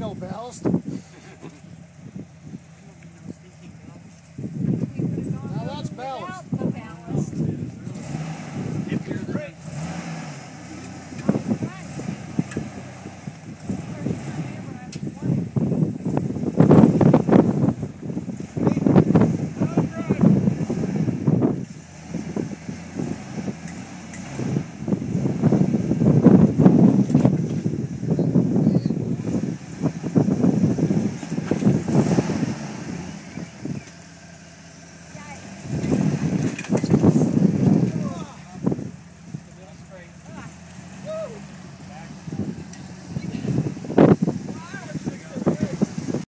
no ballast. now that's ballast.